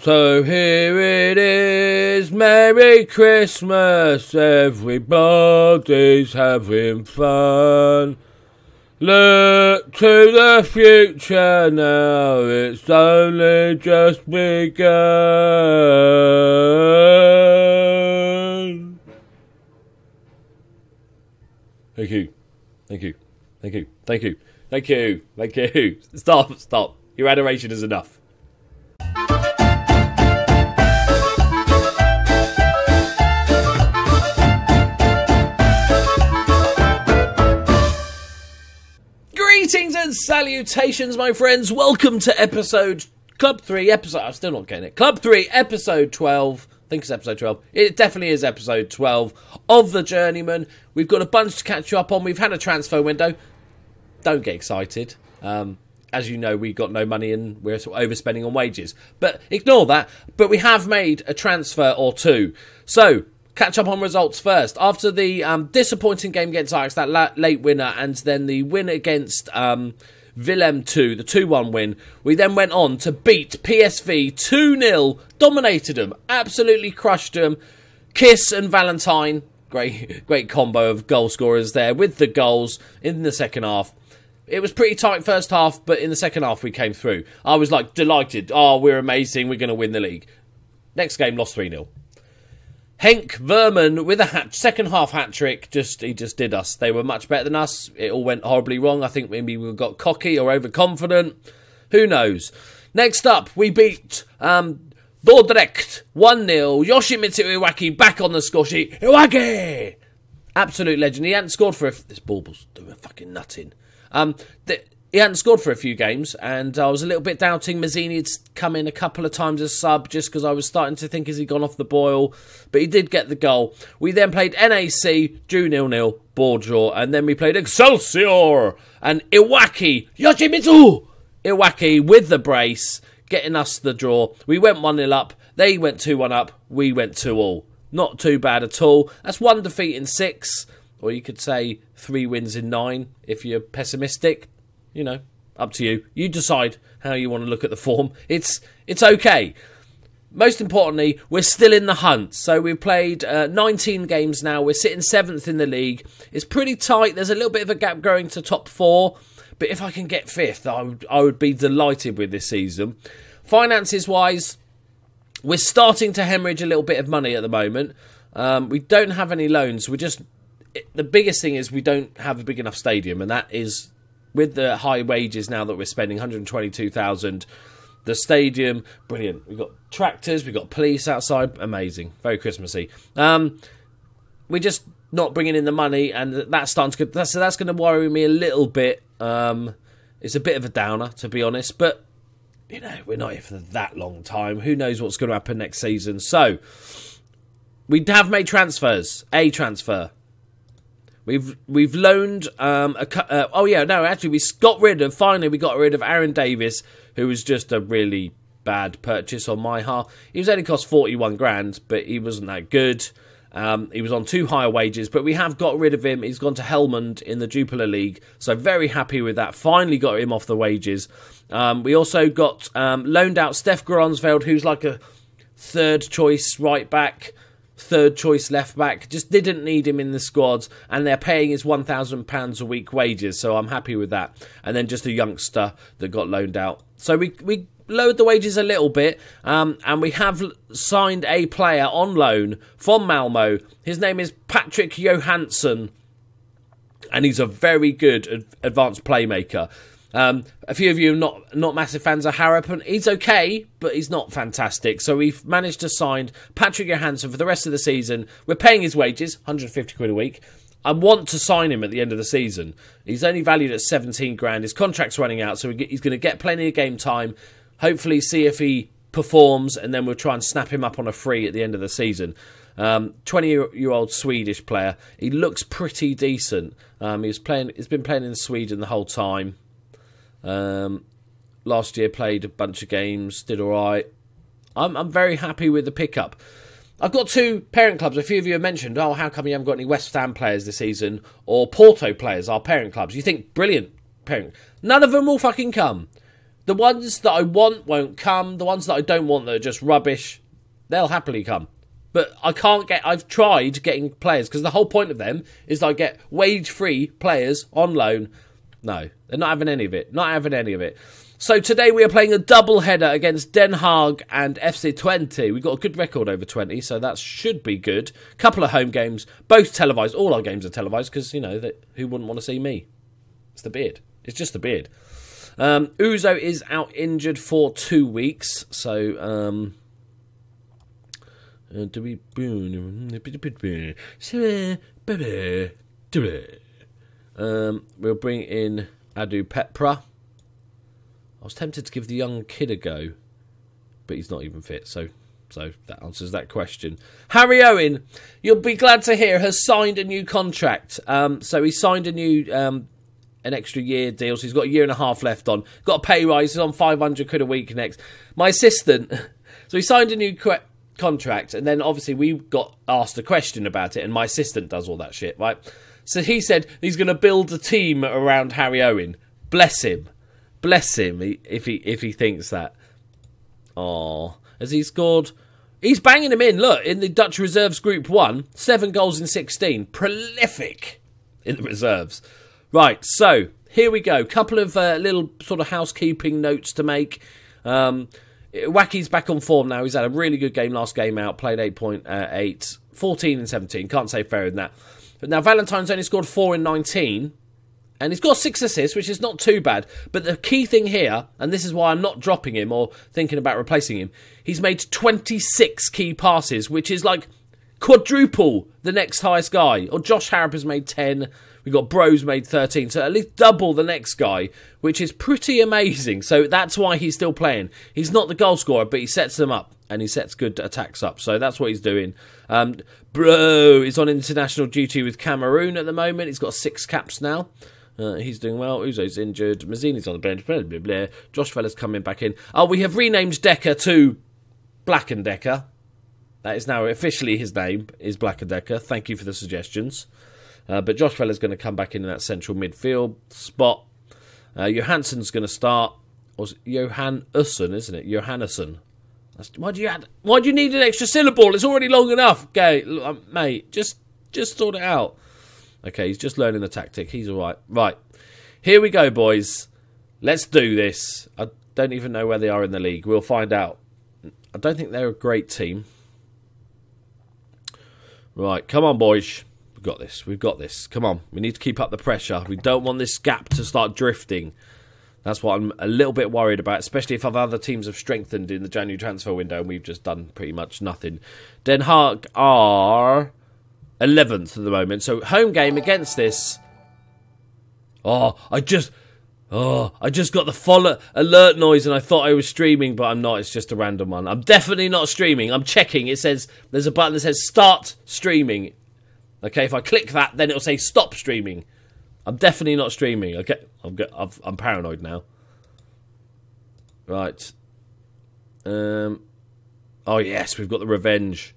So here it is, Merry Christmas, everybody's having fun. Look to the future now, it's only just begun. Thank you, thank you, thank you, thank you, thank you, thank you. Stop, stop. Your adoration is enough. Salutations, my friends. Welcome to episode Club 3, episode. I'm still not getting it. Club 3, episode 12. I think it's episode 12. It definitely is episode 12 of The Journeyman. We've got a bunch to catch you up on. We've had a transfer window. Don't get excited. Um, as you know, we got no money and we're sort of overspending on wages. But ignore that. But we have made a transfer or two. So, catch up on results first. After the um, disappointing game against Ajax, that la- late winner, and then the win against um, Willem 2, the 2 1 win, we then went on to beat PSV 2 0, dominated them, absolutely crushed them. Kiss and Valentine, great, great combo of goal scorers there with the goals in the second half. It was pretty tight first half, but in the second half we came through. I was like delighted. Oh, we're amazing. We're going to win the league. Next game, lost 3 0. Henk Veerman with a hat, second half hat trick. Just he just did us. They were much better than us. It all went horribly wrong. I think maybe we got cocky or overconfident. Who knows? Next up, we beat um, Dordrecht 1 0. Yoshimitsu Iwaki back on the score sheet. Iwaki! Absolute legend. He hadn't scored for a. This baubles doing a fucking nutting. Um, he hadn't scored for a few games, and I was a little bit doubting Mazzini had come in a couple of times as sub just because I was starting to think, has he gone off the boil? But he did get the goal. We then played NAC, drew nil nil, board draw, and then we played Excelsior and Iwaki Yoshimitsu Iwaki with the brace, getting us the draw. We went 1 0 up, they went 2 1 up, we went 2 all. Not too bad at all. That's one defeat in six, or you could say three wins in nine if you're pessimistic you know, up to you. You decide how you want to look at the form. It's it's okay. Most importantly, we're still in the hunt. So we've played uh, 19 games now. We're sitting seventh in the league. It's pretty tight. There's a little bit of a gap growing to top four. But if I can get fifth, I would, I would be delighted with this season. Finances wise, we're starting to hemorrhage a little bit of money at the moment. Um, we don't have any loans. We're just the biggest thing is we don't have a big enough stadium, and that is with the high wages now that we're spending 122,000 the stadium brilliant. We've got tractors we've got police outside amazing. Very christmassy. Um, we're just not bringing in the money and that's starting to that's that's going to worry me a little bit. Um, it's a bit of a downer to be honest but you know we're not here for that long time. Who knows what's going to happen next season? So we have made transfers a transfer We've we've loaned um, a uh, oh yeah no actually we got rid of finally we got rid of Aaron Davis who was just a really bad purchase on my half. He was only cost forty one grand, but he wasn't that good. Um, he was on too high wages, but we have got rid of him. He's gone to Helmond in the Jupiler League, so very happy with that. Finally got him off the wages. Um, we also got um, loaned out Steph Gronsfeld, who's like a third choice right back third choice left back. Just didn't need him in the squads, and they're paying his one thousand pounds a week wages, so I'm happy with that. And then just a youngster that got loaned out. So we we lowered the wages a little bit, um, and we have signed a player on loan from Malmo. His name is Patrick Johansson, and he's a very good advanced playmaker. Um, a few of you are not not massive fans of Harrop, he's okay, but he's not fantastic. So we've managed to sign Patrick Johansson for the rest of the season. We're paying his wages, 150 quid a week. I want to sign him at the end of the season. He's only valued at 17 grand. His contract's running out, so he's going to get plenty of game time. Hopefully, see if he performs, and then we'll try and snap him up on a free at the end of the season. 20 um, year old Swedish player. He looks pretty decent. Um, he's playing. He's been playing in Sweden the whole time. Um, last year played a bunch of games, did all right. I'm, I'm very happy with the pickup. I've got two parent clubs. A few of you have mentioned, oh, how come you haven't got any West Ham players this season or Porto players, our parent clubs? You think, brilliant parent. None of them will fucking come. the ones that I want won't come. The ones that I don't want that are just rubbish, they'll happily come. But I can't get. I've tried getting players because the whole point of them is I get wage-free players on loan. No, they're not having any of it. Not having any of it. So today we are playing a double header against Den Haag and FC Twente. We've got a good record over Twente, so that should be good. Couple of home games, both televised. All our games are televised because, you know, that, who wouldn't want to see me? It's the beard. It's just the beard. Um, Uzo is out injured for two weeks, so um, uh, do we? Um, we'll bring in Adu Petra. I was tempted to give the young kid a go, but he's not even fit, so so that answers that question. Harry Owen, you'll be glad to hear, has signed a new contract. Um, so he signed a new um, an extra year deal, so he's got a year and a half left on. Got a pay rise, he's on 500 quid a week next. My assistant, so he signed a new contract, and then obviously we got asked a question about it, and my assistant does all that shit, right? So he said he's going to build a team around Harry Owen. Bless him. Bless him if he if he thinks that. Oh, has he scored? He's banging him in. Look in the Dutch reserves Group One, seven goals in sixteen, prolific in the reserves. Right, so here we go. Couple of uh, little sort of housekeeping notes to make. Um, Wacky's back on form now. He's had a really good game last game out. Played 8.8, uh, 14 and 17. Can't say fairer than that. But now Valentine's only scored 4 in 19 and he's got six assists, which is not too bad. But the key thing here, and this is why I'm not dropping him or thinking about replacing him, he's made 26 key passes, which is like quadruple the next highest guy. Or Josh Harrop has made 10. We've got Bros made 13, so at least double the next guy, which is pretty amazing. So that's why he's still playing. He's not the goal scorer, but he sets them up and he sets good attacks up. So that's what he's doing. Um, bro is on international duty with Cameroon at the moment. He's got six caps now. Uh, he's doing well. Uzo's injured. Mazzini's on the bench. Blah, blah, blah. Josh Vela's coming back in. Oh, we have renamed Decker to Black and Decker. That is now officially his name, is Black and Decker. Thank you for the suggestions. Uh, but Josh Vela's going to come back in that central midfield spot. Uh, Johansson's going to start. Or Johan Usson, isn't it? Johannesson. Why do you add? Why do you need an extra syllable? It's already long enough. Okay, um, mate, just just sort it out. Okay, he's just learning the tactic. He's all right. Right. Here we go, boys. Let's do this. I don't even know where they are in the league. We'll find out. I don't think they're a great team. Right, come on, boys. We've got this. We've got this. Come on. We need to keep up the pressure. We don't want this gap to start drifting. That's what I'm a little bit worried about, especially if other teams have strengthened in the January transfer window and we've just done pretty much nothing. Den Haag are 11th at the moment. So home game against this. Oh, I just. Oh, I just got the follow alert noise and I thought I was streaming, but I'm not. It's just a random one. I'm definitely not streaming. I'm checking. It says there's a button that says start streaming. Okay, if I click that, then it'll say stop streaming. I'm definitely not streaming. Okay, I'm I've, I'm paranoid now. Right. Um. Oh yes, we've got the revenge.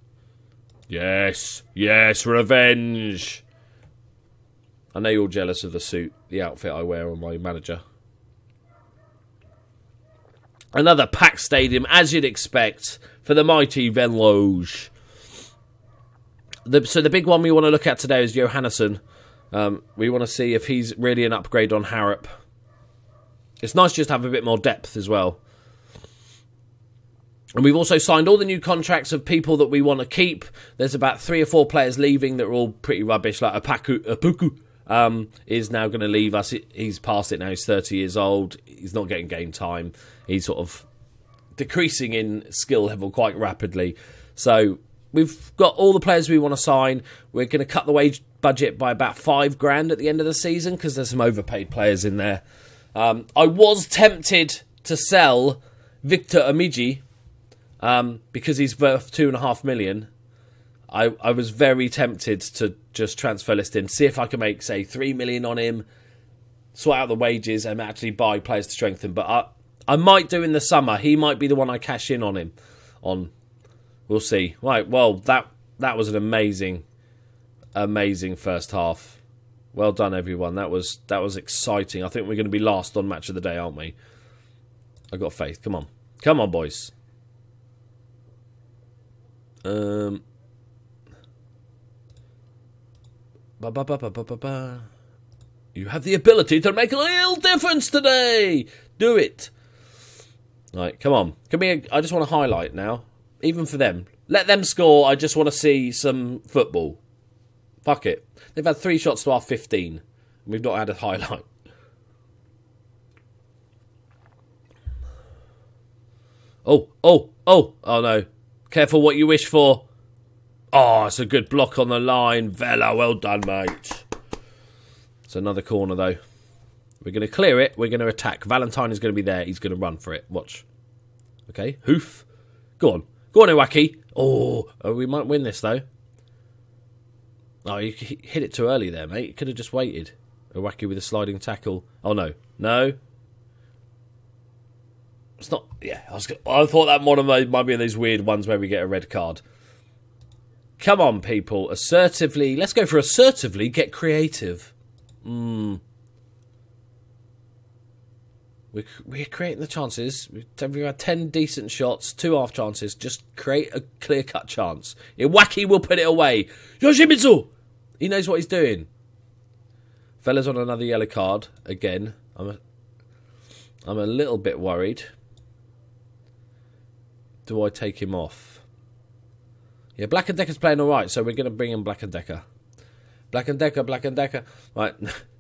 Yes, yes, revenge. I know you're jealous of the suit, the outfit I wear on my manager. Another packed stadium, as you'd expect, for the mighty Venloge. The, so the big one we want to look at today is Johannesson. Um, we want to see if he's really an upgrade on Harrop. It's nice just to have a bit more depth as well. And we've also signed all the new contracts of people that we want to keep. There's about three or four players leaving that are all pretty rubbish, like Apaku, Apuku um, is now going to leave us. He's past it now. He's 30 years old. He's not getting game time. He's sort of decreasing in skill level quite rapidly. So we've got all the players we want to sign. We're going to cut the wage budget by about five grand at the end of the season because there's some overpaid players in there. Um, I was tempted to sell Victor Amiji um, because he's worth two and a half million. I, I was very tempted to just transfer list him, see if I can make say three million on him, sort out the wages, and actually buy players to strengthen. But I I might do in the summer. He might be the one I cash in on him. On we'll see. Right. Well, that that was an amazing, amazing first half. Well done, everyone. That was that was exciting. I think we're going to be last on match of the day, aren't we? I got faith. Come on. Come on, boys. Um. Ba ba ba ba ba ba ba. You have the ability to make a little difference today. Do it. Right, come on. Come here. I just want to highlight now, even for them. Let them score. I just want to see some football. Fuck it. They've had three shots to our 15. We've not had a highlight. Oh, oh, oh, oh no. Careful what you wish for. Oh, it's a good block on the line. Vela, well done, mate. It's another corner, though. We're going to clear it. We're going to attack. Valentine is going to be there. He's going to run for it. Watch. Okay, hoof. Go on. Go on, Iwaki. Oh, oh, we might win this, though. Oh, you hit it too early there, mate. You could have just waited. Iwaki with a sliding tackle. Oh, no. No. It's not. Yeah, I, was, I thought that one of those might be those weird ones where we get a red card. Come on, people. Assertively. Let's go for assertively. Get creative. Hmm. We're, we're creating the chances. We've had 10 decent shots, two half chances. Just create a clear cut chance. Iwaki will put it away. Yoshimitsu! He knows what he's doing. Vela's on another yellow card again. I'm a, I'm a little bit worried. Do I take him off? Yeah, Black and Decker's playing all right, so we're going to bring in Black and Decker. Black and Decker, Black and Decker. Right.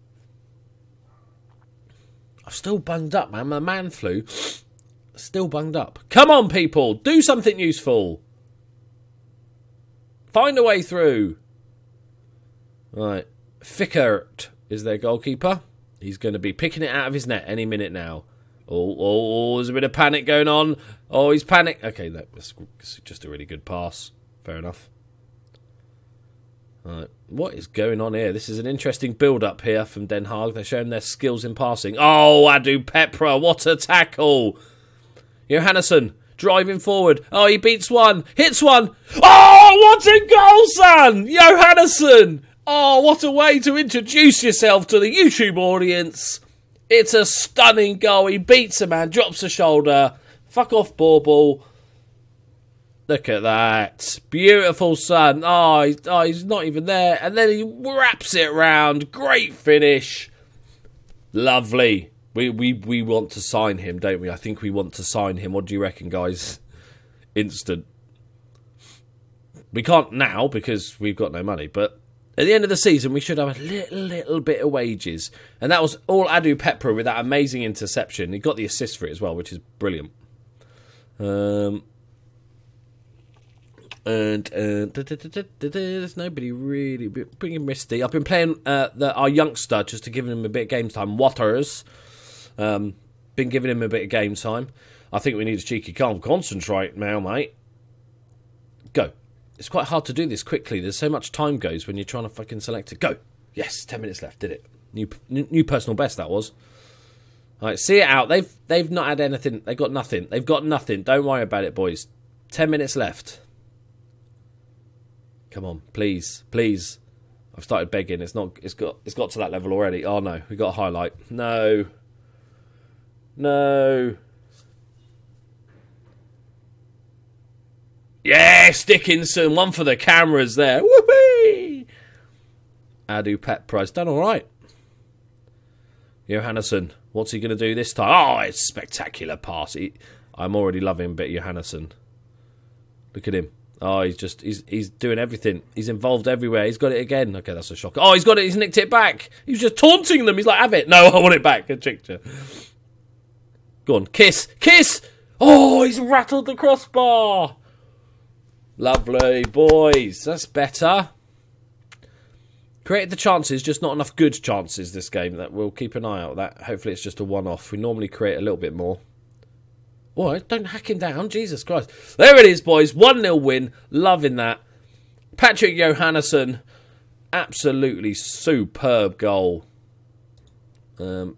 I'm still bunged up, man. My man flu. Still bunged up. Come on, people. Do something useful. Find a way through. Right. Fickert is their goalkeeper. He's going to be picking it out of his net any minute now. Oh, oh, oh, there's a bit of panic going on. Oh, he's panic. Okay, that's just a really good pass. Fair enough. Right. What is going on here? This is an interesting build up here from Den Haag. They're showing their skills in passing. Oh, Adu Pepra, what a tackle! Johannesson driving forward. Oh, he beats one, hits one. Oh, what a goal, son! Johannesson! Oh, what a way to introduce yourself to the YouTube audience. It's a stunning goal. He beats a man, drops a shoulder. Fuck off, Bauble. Look at that. Beautiful son. Oh he's, oh, he's not even there. And then he wraps it round. Great finish. Lovely. We, we, we want to sign him, don't we? I think we want to sign him. What do you reckon, guys? Instant. We can't now because we've got no money, but at the end of the season, we should have a little, little bit of wages. And that was all Adu Pepra with that amazing interception. He got the assist for it as well, which is brilliant. Um, and uh, there's nobody really pretty misty. I've been playing uh, the, our youngster just to give him a bit of game time. Waters, um, been giving him a bit of game time. I think we need a cheeky calm concentrate now, mate. Go. It's quite hard to do this quickly. There's so much time goes when you're trying to fucking select it. Go. Yes, ten minutes left. Did it? New new personal best that was. All right, see it out. They've they've not had anything. They've got nothing. They've got nothing. Don't worry about it, boys. Ten minutes left. Come on, please, please. I've started begging. It's not. It's got. It's got to that level already. Oh no, we got a highlight. No. No. Yes, Dickinson. One for the cameras there. Whoopee! Adu Pet Price done all right. Johannesson, what's he going to do this time? Oh, it's spectacular pass. He, I'm already loving bit Johannesson. Look at him. Oh, he's just he's he's doing everything. He's involved everywhere. He's got it again. Okay, that's a shock. Oh, he's got it. He's nicked it back. He was just taunting them. He's like, "Have it." No, I want it back. A picture. Go on, kiss, kiss. Oh, he's rattled the crossbar. Lovely boys. That's better. Created the chances, just not enough good chances this game. That we'll keep an eye out. That hopefully it's just a one-off. We normally create a little bit more. All right, don't hack him down. Jesus Christ. There it is, boys. 1 0 win. Loving that. Patrick Johannesson, absolutely superb goal. Um,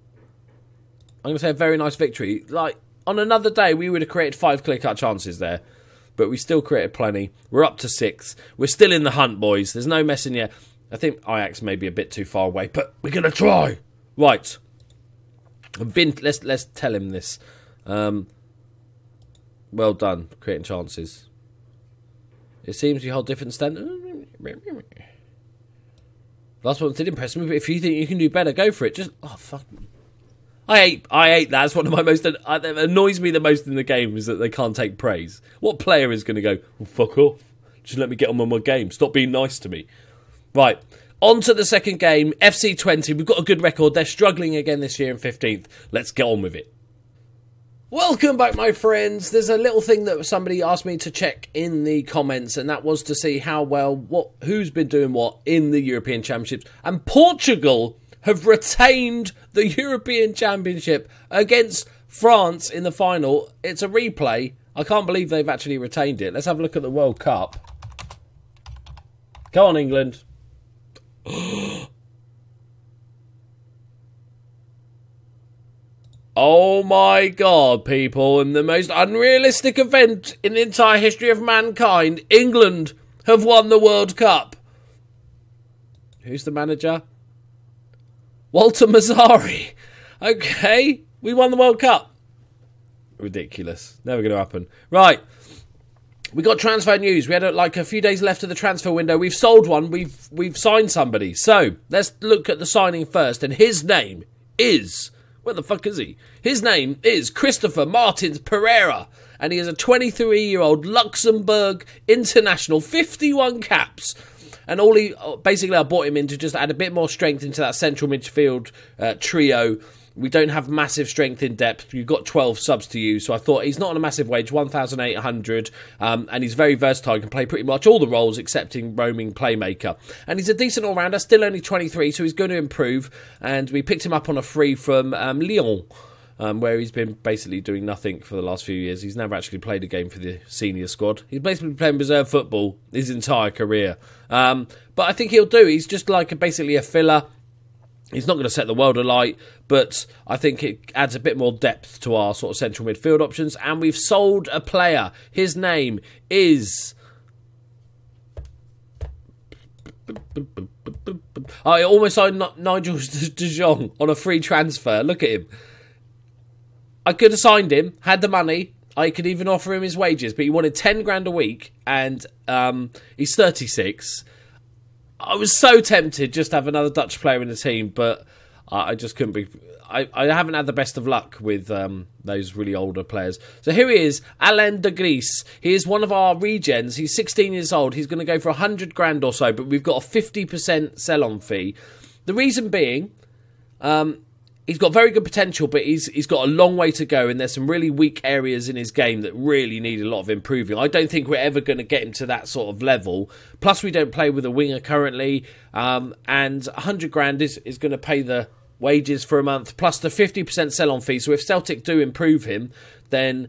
I'm going to say a very nice victory. Like, on another day, we would have created five clear cut chances there, but we still created plenty. We're up to six. We're still in the hunt, boys. There's no messing yet. I think Ajax may be a bit too far away, but we're going to try. Right. Vint, let's, let's tell him this. Um, well done, creating chances. It seems you hold different standards. Last one did impress me, but if you think you can do better, go for it. Just oh fuck. I hate I hate that. That's one of my most uh, that annoys me the most in the game is that they can't take praise. What player is going to go? Well, fuck off. Just let me get on with my game. Stop being nice to me. Right. On to the second game, FC Twente. We've got a good record. They're struggling again this year in 15th. Let's get on with it. Welcome back, my friends. There's a little thing that somebody asked me to check in the comments, and that was to see how well what who's been doing what in the European Championships. And Portugal have retained the European Championship against France in the final. It's a replay. I can't believe they've actually retained it. Let's have a look at the World Cup. Go on, England. Oh my god, people, in the most unrealistic event in the entire history of mankind, England have won the World Cup. Who's the manager? Walter Mazzarri. Okay, we won the World Cup. Ridiculous. Never going to happen. Right. We got transfer news. We had like a few days left of the transfer window. We've sold one. We've we've signed somebody. So let's look at the signing first. And his name is where the fuck is he? His name is Christopher Martins Pereira, and he is a 23 year old Luxembourg international, 51 caps. And all he basically, I bought him in to just add a bit more strength into that central midfield uh, trio we don't have massive strength in depth. You've got 12 subs to use, so I thought he's not on a massive wage, 1,800, um, and he's very versatile. He can play pretty much all the roles excepting roaming playmaker. And he's a decent all rounder, still only 23, so he's going to improve. And we picked him up on a free from um, Lyon. Um, where he's been basically doing nothing for the last few years. He's never actually played a game for the senior squad. He's basically been playing reserve football his entire career. Um, but I think he'll do. He's just like a, basically a filler. He's not going to set the world alight, but I think it adds a bit more depth to our sort of central midfield options. And we've sold a player. His name is. I almost signed Nigel De Jong on a free transfer. Look at him. I could have signed him, had the money. I could even offer him his wages, but he wanted 10 grand a week, and um, he's 36 I was so tempted just to have another Dutch player in the team, but I, just couldn't be. I, I haven't had the best of luck with um, those really older players. So here he is, Alain de Gries. He is one of our regens. He's 16 years old. He's going to go for 100 grand or so, but we've got a 50% sell on fee. The reason being, um, he's got very good potential, but he's he's got a long way to go, and there's some really weak areas in his game that really need a lot of improving. I don't think we're ever going to get him to that sort of level. Plus, we don't play with a winger currently, um, and 100 grand is is going to pay the wages for a month plus the 50% sell-on fee. So if Celtic do improve him, then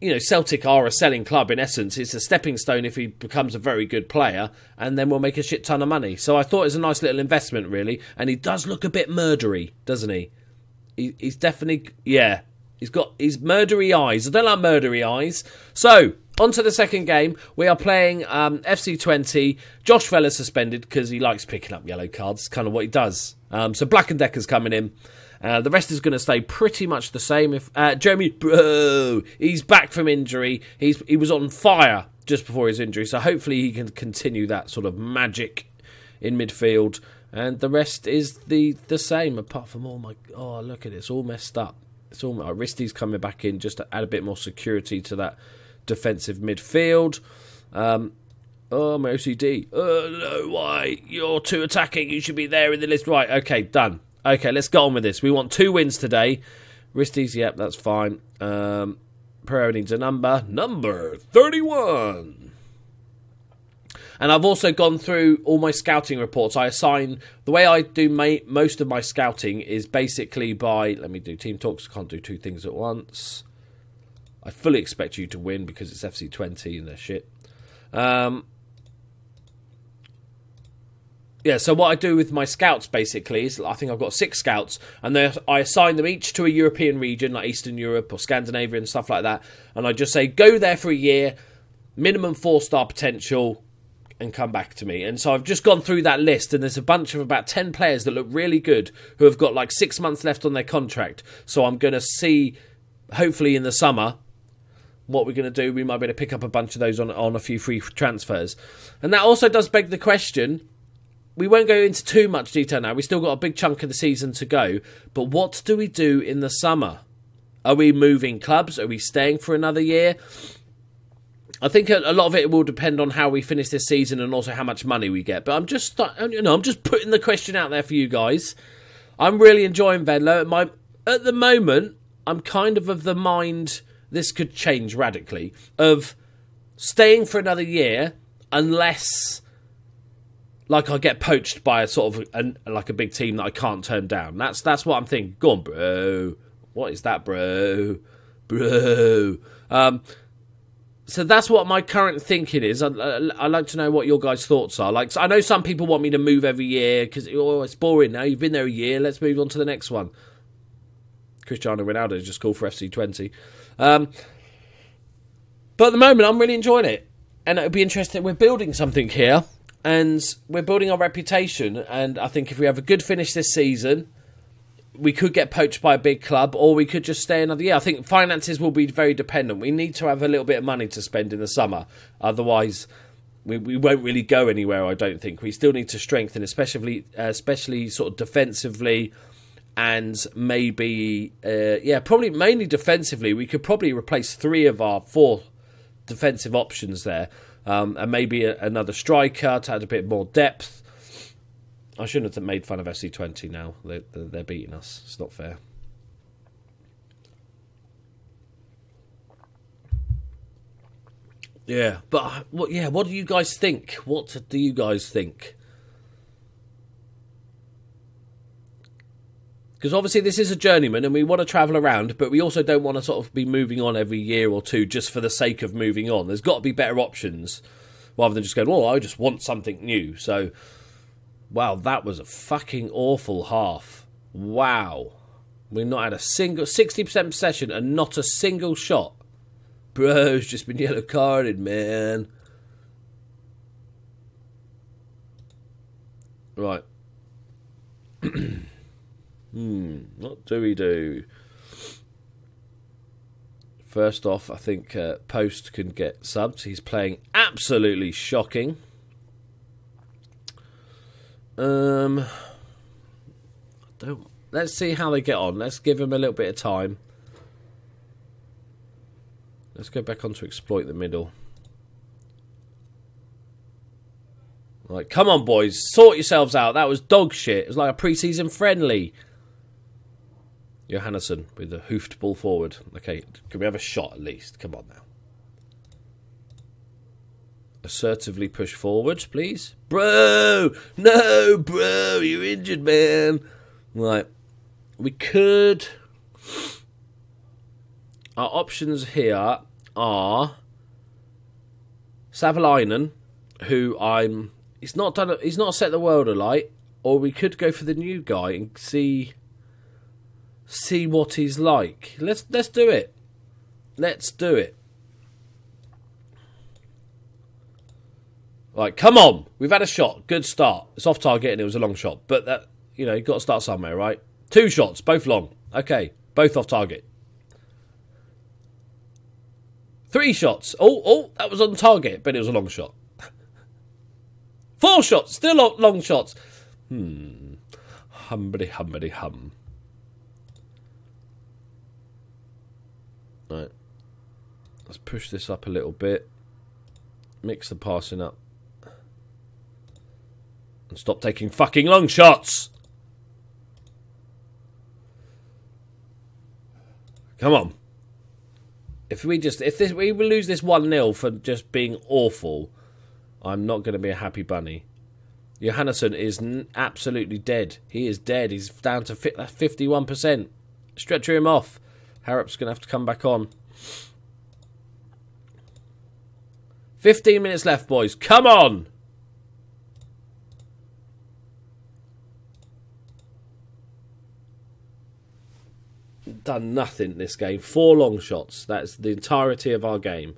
you know, Celtic are a selling club in essence. It's a stepping stone if he becomes a very good player, and then we'll make a shit ton of money. So I thought it was a nice little investment, really. And he does look a bit murdery, doesn't he? he he's definitely, yeah. He's got his murdery eyes. I don't like murdery eyes. So, on to the second game. We are playing um, FC Twente. Josh Vela suspended because he likes picking up yellow cards. Kind of what he does. Um, so, Black and Decker's coming in. Uh, the rest is going to stay pretty much the same. If uh, Jeremy, bro, he's back from injury. He's he was on fire just before his injury, so hopefully he can continue that sort of magic in midfield. And the rest is the the same, apart from all my oh look at it, it's all messed up. It's all my Aristi's coming back in just to add a bit more security to that defensive midfield. Um, oh my OCD. Oh no, why you're too attacking? You should be there in the list. Right, okay, done. Okay, let's get on with this. We want two wins today. Risties, yep, that's fine. Um, Pereira needs a number. Number 31. And I've also gone through all my scouting reports. I assign the way I do my, most of my scouting is basically by let me do team talks. Can't do two things at once. I fully expect you to win because it's FC Twente and they're shit. Um, yeah, so what I do with my scouts basically is I think I've got six scouts, and I assign them each to a European region like Eastern Europe or Scandinavia and stuff like that. And I just say go there for a year, minimum four star potential, and come back to me. And so I've just gone through that list, and there's a bunch of about 10 players that look really good who have got like six months left on their contract. So I'm going to see hopefully in the summer, what we're going to do, we might be able to pick up a bunch of those on on a few free transfers, and that also does beg the question. We won't go into too much detail now. We still got a big chunk of the season to go, but what do we do in the summer? Are we moving clubs? Are we staying for another year? I think a, lot of it will depend on how we finish this season and also how much money we get. But I'm just, you know, I'm just putting the question out there for you guys. I'm really enjoying Venlo. At my at the moment, I'm kind of of the mind this could change radically of staying for another year unless like I get poached by a sort of an, like a big team that I can't turn down. That's that's what I'm thinking. Go on, bro. What is that, bro? Bro. Um, so that's what my current thinking is. I'd, I'd, like to know what your guys' thoughts are. Like, I know some people want me to move every year because oh, it's boring now. You've been there a year. Let's move on to the next one. Cristiano Ronaldo just called for FC Twente. Um, but at the moment, I'm really enjoying it, and it would be interesting. We're building something here, and we're building our reputation. And I think if we have a good finish this season, we could get poached by a big club, or we could just stay another year. I think finances will be very dependent. We need to have a little bit of money to spend in the summer, otherwise. We, we won't really go anywhere. I don't think we still need to strengthen, especially uh, especially sort of defensively, and maybe uh, yeah, probably mainly defensively. We could probably replace three of our four defensive options there, um, and maybe a, another striker to add a bit more depth. I shouldn't have made fun of FC Twente now. They're, they're beating us. It's not fair. Yeah, but what? Yeah, what do you guys think? What do you guys think? Because obviously this is a journeyman, and we want to travel around, but we also don't want to sort of be moving on every year or two just for the sake of moving on. There's got to be better options rather than just going, "Oh, I just want something new." So Wow, that was a fucking awful half. Wow. We've not had a single 60% possession and not a single shot. Bro's just been yellow carded, man. Right. hmm, what do we do? First off, I think uh, Post can get subs. He's playing absolutely shocking. Um, don't. Let's see how they get on. Let's give him a little bit of time. Let's go back on to exploit the middle. Right, come on, boys, sort yourselves out. That was dog shit. It was like a pre-season friendly. Johannesson with the hoofed ball forward. Okay, can we have a shot at least? Come on now assertively push forwards, please. Bro! No, bro! You're injured, man! Right. We could. Our options here are Savalainen, who I'm. He's not done. He's not set the world alight. Or we could go for the new guy and see. See what he's like. Let's let's do it. Let's do it. Right, come on, we've had a shot, good start. It's off target and it was a long shot, but that you know, you've got to start somewhere, right? Two shots, both long. Okay, both off target. Three shots. Oh, oh, that was on target, but it was a long shot. Four shots, still long shots. Hmm. Humbly, humbly, hum. Let's push this up a little bit. Mix the passing up. And stop taking fucking long shots! Come on. If we just if this we lose this one 0 for just being awful, I'm not going to be a happy bunny. Johannesson is absolutely dead. He is dead. He's down to fifty-one percent. Stretcher him off. Harrop's going to have to come back on. Fifteen minutes left, boys. Come on. done nothing this game. Four long shots. That's the entirety of our game.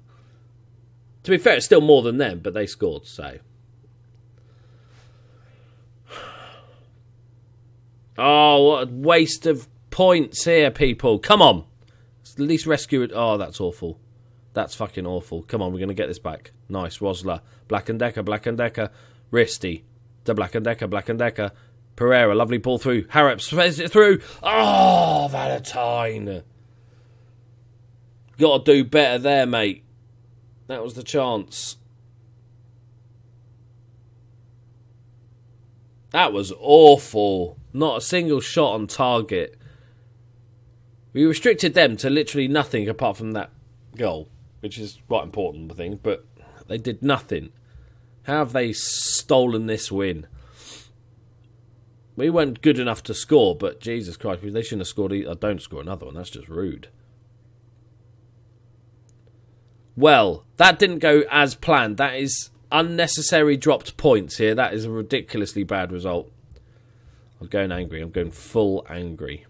To be fair, it's still more than them, but they scored, so. Oh, what a waste of points here, people. Come on. At least rescue it. Oh, that's awful. That's fucking awful. Come on, we're going to get this back. Nice. Rosler. Black and Decker. Black and Decker. Risty. To Black and Decker. Black and Decker. Pereira. Lovely ball through. Harrop spares it through. Oh, Valentine. Got to do better there, mate. That was the chance. That was awful. Not a single shot on target. We restricted them to literally nothing apart from that goal, which is quite important, I think, but they did nothing. How have they stolen this win? We weren't good enough to score, but Jesus Christ, they shouldn't have scored. I don't score another one. That's just rude. Well, that didn't go as planned. That is unnecessary dropped points here. That is a ridiculously bad result. I'm going angry. I'm going full angry.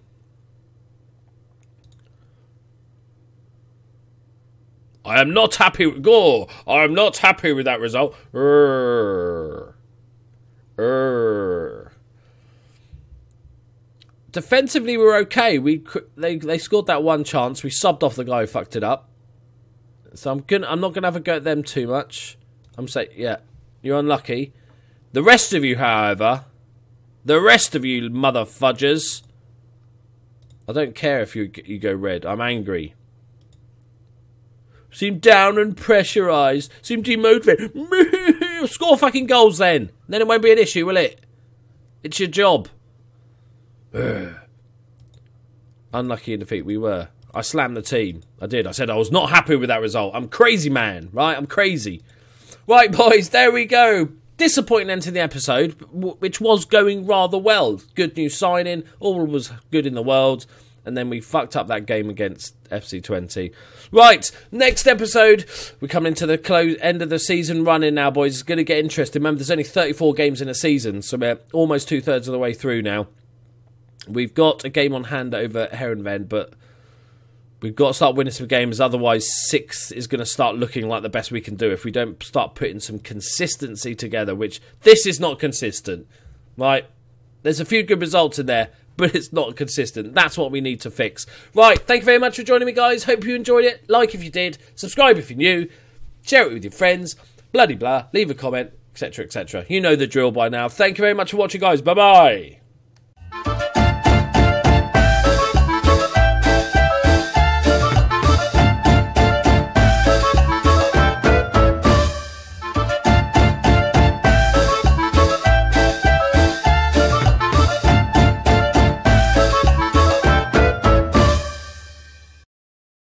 I am not happy. With, go. I am not happy with that result. Urgh. Urgh. Defensively, we are okay. We they they scored that one chance. We subbed off the guy who fucked it up. So I'm gonna I'm not gonna have a go at them too much. I'm saying, yeah, you're unlucky. The rest of you, however, the rest of you mother fudgers, I don't care if you you go red. I'm angry. Seem down and pressurised. Seem demotivated. Score fucking goals then. Then it won't be an issue, will it? It's your job. Unlucky in defeat, we were. I slammed the team. I did. I said I was not happy with that result. I'm crazy, man. Right? I'm crazy. Right, boys, there we go. Disappointing end to the episode, which was going rather well. Good new signing, all was good in the world, and then we fucked up that game against FC Twente. Right, next episode, we're coming to the close end of the season running now, boys. It's going to get interesting. Remember, there's only 34 games in a season, so we're almost two thirds of the way through now. We've got a game on hand over Heerenveen, but We've got to start winning some games, otherwise, six is going to start looking like the best we can do if we don't start putting some consistency together, which this is not consistent. Right? There's a few good results in there, but it's not consistent. That's what we need to fix. Right, thank you very much for joining me, guys. Hope you enjoyed it. Like if you did, subscribe if you're new, share it with your friends, bloody blah, leave a comment, etc., etc. You know the drill by now. Thank you very much for watching, guys. Bye bye.